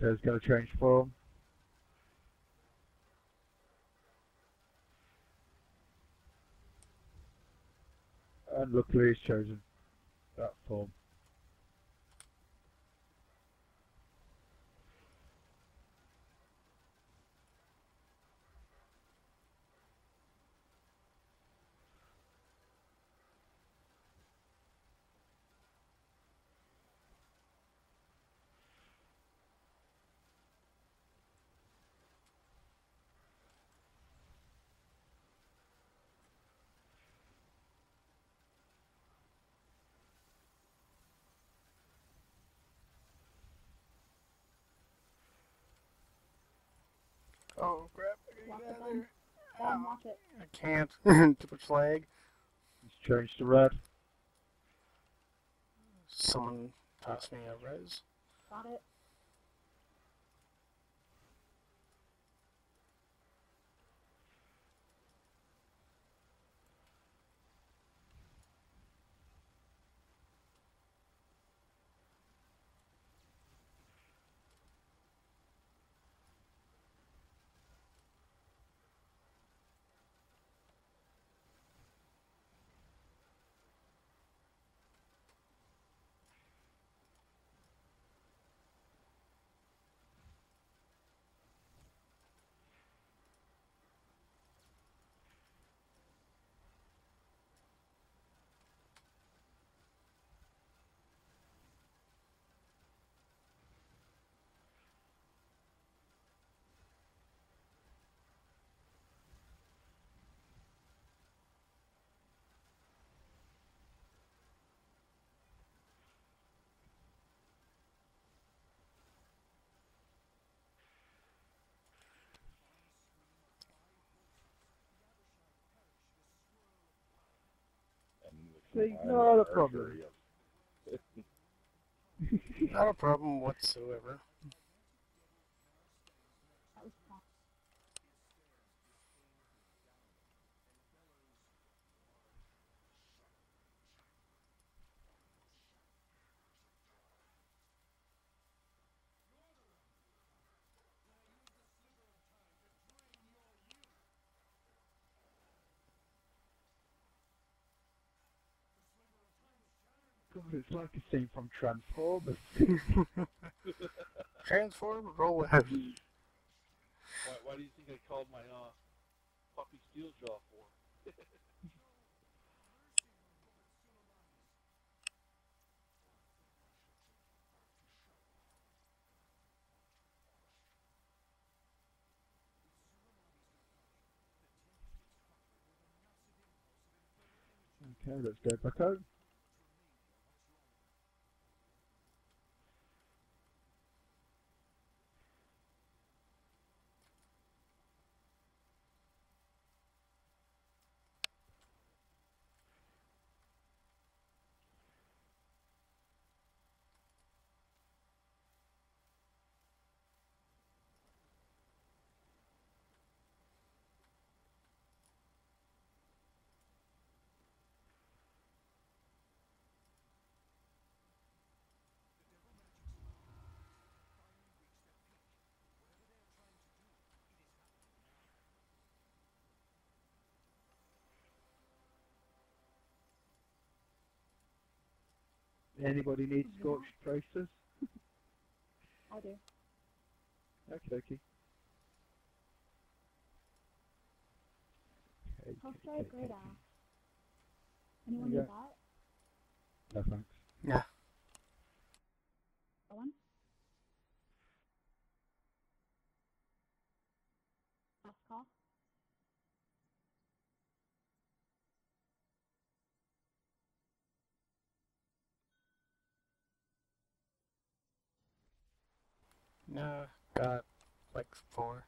Going to change form. And luckily he's chosen that form. Oh crap! I Watch gotta it get out of there. I can't. Too much lag. He's changed to red. Someone tossed me a res. Got it. Not a problem. Not a problem whatsoever. God, it's like a scene from Transformers. Transform, roll out. Why, why do you think I called my uh, puppy Steeljaw for? Okay, let's go back out. Anybody need Yeah. scorched tracers? I do. Okay, okay. Okay, I'll okay, try a okay, great okay. Anyone Yeah. need that? No thanks. Yeah. Owen? Last call? No, got like four.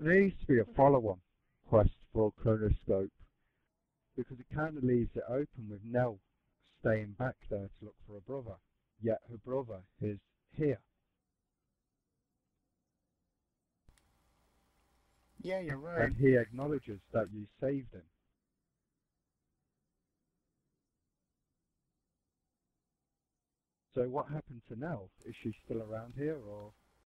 There needs to be a follow-on quest for Chronoscope because it kind of leaves it open with no staying back there to look for her brother. Yet her brother is here. Yeah, you're right. And he acknowledges that you saved him. So what happened to Nell? Is she still around here or